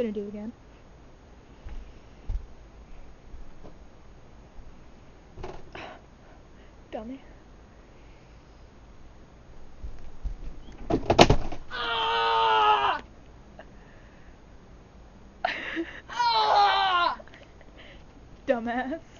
gonna do again. Dummy. Ah! Ah! Dumbass.